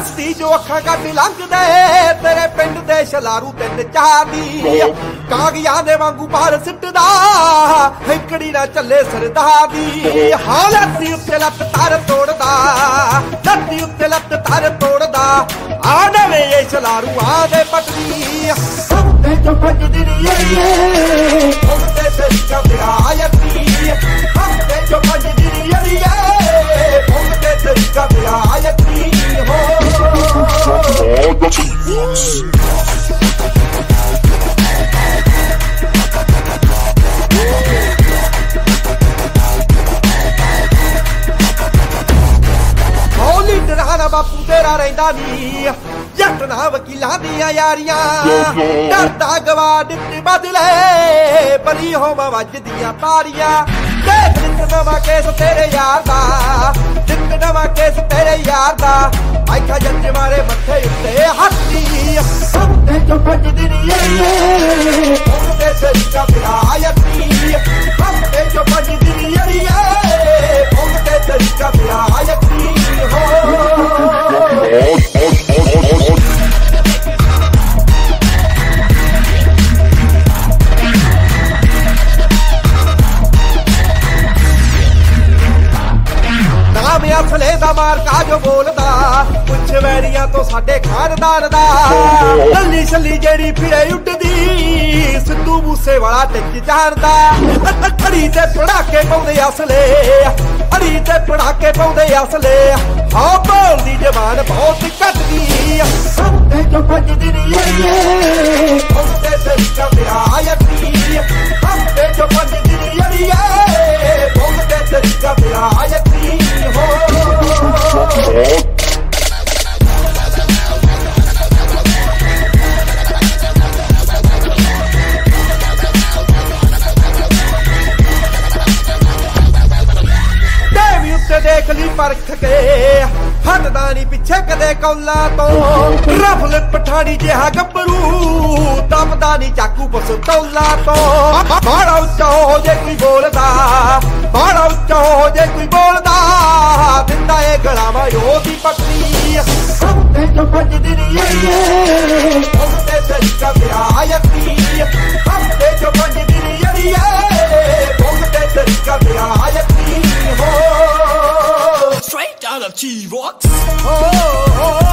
ਹੱਸਦੀ ਜੋ ਅੱਖਾਂ ਕੱਢ ਲੰਘਦੇ ਤੇਰੇ ਪਿੰਡ ਦੇ ਸ਼ਲਾਰੂ ਤਿੰਨ ਚਾਹਦੀ ਕਾਗਿਆਂ ਦੇ ਵਾਂਗੂ ਬਾਹਰ ਸਿੱਟਦਾ, ਹੈਕੜੀ ਨਾ ਚੱਲੇ ਸਰਦਾ ਦੀ ਹਾਲਤੀ ਉੱਤੇ ਲੱਤ ਤਰ ਤੋੜਦਾ ਲੱਤੀ ਉੱਤੇ ਲੱਤ ਤਰ ਤੋੜਦਾ। ਆ ਨਵੇਂ ਇਹ ਸ਼ਲਾਰੂ ਆ ਦੇ ਪਟਦੀ ਹੁੰਦੇ ਜੋ ਭੱਜਦੀ ਨੀ ਏਰੀਏ ਹੌਲੀ ਬਾਪੂ ਤੇਰਾ ਰਹਿੰਦਾ ਨੀ। ਜੱਟ ਨਾ ਵਕੀਲਾਂ ਦੀਆਂ ਯਾਰੀਆਂ। ਡਰਦਾ ਗਵਾ ਦਿੱਤੀ ਬਦਲੇ ਬਲੀ ਹੋਵਾਂ ਵੱਜਦੀਆਂ ਤਾਰੀਆਂ ਦੇਖ ਨਿੱਤ ਕੇਸ ਤੇਰੇ ਯਾਰ ਆਇਖਾ ਜੱਜ ਮਾਰੇ ਮੱਥੇ ਉੱਤੇ ਹੱਥੀ। ਹੁੰਦੇ ਜੋ ਭੱਜਦੀ ਨੀ ਏਰੀਏ ਹੁੰਦੇ ਤੇਰੀ ਨਾਮ ਅਸਲੇ ਦਾ ਮਾਰਕਾ ਜੋ ਬੋਲਦਾ। ਕੁਛ ਵੈਰੀਆਂ ਤੋਂ ਸਾਡੇ ਖਾਨਦਾਨ ਦਾ ਲੱਲੀ ਛੱਲੀ ਜਿਹੜੀ ਫਿਰੇ ਉੱਡਦੀ, ਸਿੱਧੂ ਮੂਸੇ ਵਾਲਾ ਟਿੱਕ ਜਾਣਦਾ। ਅੜੀ ਤੇ ਪੜਾਕੇ ਪਾਉਂਦੇ ਅਸਲੇ, ਅੜੀ ਤੇ ਪੜਾਕੇ ਪਾਉਂਦੇ ਅਸਲੇ। ਹਾਂ ਬੋਲਦੀ ਜ਼ਬਾਨ ਬਹੁਤ ਦੇਖ ਲਈ ਪਰਖ ਕੇ। ਹਟਦਾ ਨਹੀਂ ਪਿੱਛੇ ਕਦੇ ਕੌਲਾ ਤੋਂ। ਰਫਲ ਪਠਾਣੀ ਜਿਹਾ ਗੱਭਰੂ ਦਮਦਾ ਨਹੀਂ ਚਾਕੂ ਪਸਤੌਲਾ ਤੋਂ। ਬਾੜਾ ਉੱਚਾ ਹੋ ਜੇ ਕੋਈ ਬੋਲਦਾ ਬਾੜਾ ਉੱਚਾ ਹੋ ਜੇ ਕੋਈ ਬੋਲਦਾ। ਦਿੰਦਾ ਏ ਗਲਾਵਾ ਉਹਦੀ ਪੱਕੀ ਹੁੰਦੇ ਜੋ ਭੱਜਦੀ ਨੀ ਏਰੀਏ T-Rex. Oh, oh,